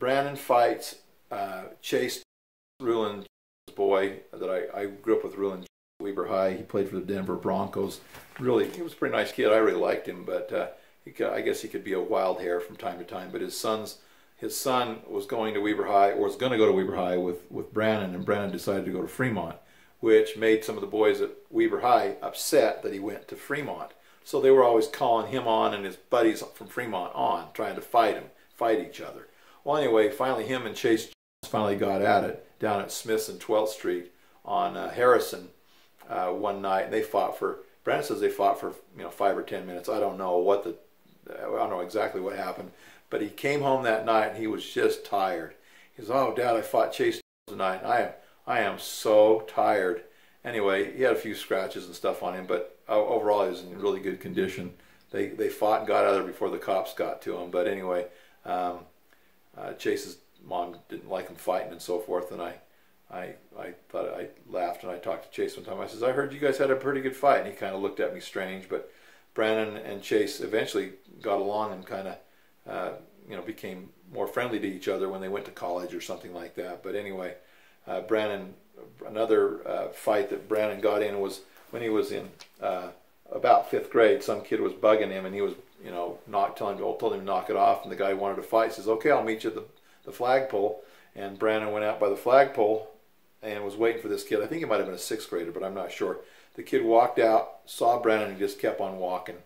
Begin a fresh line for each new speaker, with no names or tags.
Brandon fights uh, Chase Ruland boy that I, I grew up with Ruland Weber High. He played for the Denver Broncos. Really, he was a pretty nice kid. I really liked him, but uh, could, I guess he could be a wild hair from time to time. But his son's his son was going to Weber High, or was going to go to Weber High with with Brandon, and Brandon decided to go to Fremont, which made some of the boys at Weber High upset that he went to Fremont. So they were always calling him on and his buddies from Fremont on, trying to fight him, fight each other. Well, anyway, finally him and Chase finally got at it down at Smiths and 12th Street on uh, Harrison uh, one night, and they fought for. Brandon says they fought for you know five or ten minutes. I don't know what the, I don't know exactly what happened, but he came home that night and he was just tired. He says, "Oh, Dad, I fought Chase tonight. I am, I am so tired." Anyway, he had a few scratches and stuff on him, but uh, overall he was in really good condition. They they fought and got out of there before the cops got to him. But anyway, um, Chase's mom didn't like him fighting and so forth, and I I, I thought I laughed and I talked to Chase one time. I says, I heard you guys had a pretty good fight. And he kind of looked at me strange, but Brandon and Chase eventually got along and kind of, uh, you know, became more friendly to each other when they went to college or something like that. But anyway, uh, Brandon, another uh, fight that Brandon got in was when he was in uh, about fifth grade. Some kid was bugging him and he was, you know, not telling him, told him to knock it off. And the guy wanted to fight. Says, okay, I'll meet you at the, the flagpole. And Brandon went out by the flagpole and was waiting for this kid. I think he might have been a sixth grader, but I'm not sure. The kid walked out, saw Brandon, and just kept on walking.